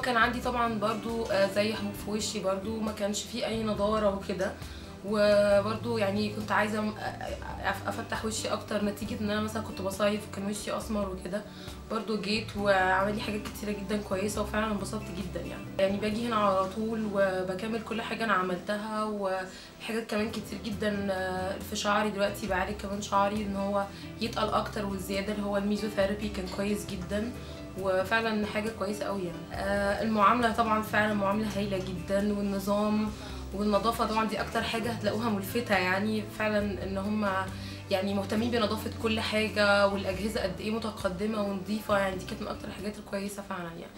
كان عندي طبعا برضو آه، زي حبوب في وشي برضو ما كانش فيه أي نضارة وكده. وبرضو يعني كنت عايزة م- أف- أفتح وشي أكتر. نتيجة إن أنا مثلا كنت بصيف وكان وشي أسمر وكده برضو جيت وعمل لي حاجات كتيرة جدا كويسة وفعلا انبسطت جدا يعني. يعني باجي هنا على طول وبكمل كل حاجة أنا عملتها وحاجات كمان كتير جدا آه، في شعري دلوقتي. بعالج كمان شعري إن هو يتقل أكتر والزيادة اللي هو الميزوثيرابي كان كويس جدا. وفعلا حاجة كويسة قوي يعني. آه، المعاملة طبعا فعلا معاملة هايلة جدا والنظام والنظافة طبعا دي أكتر حاجة هتلاقوها ملفتة يعني. فعلا إن هم يعني مهتمين بنظافة كل حاجة والأجهزة قد إيه متقدمة ونظيفة يعني. دي كانت من أكتر الحاجات الكويسة فعلا يعني.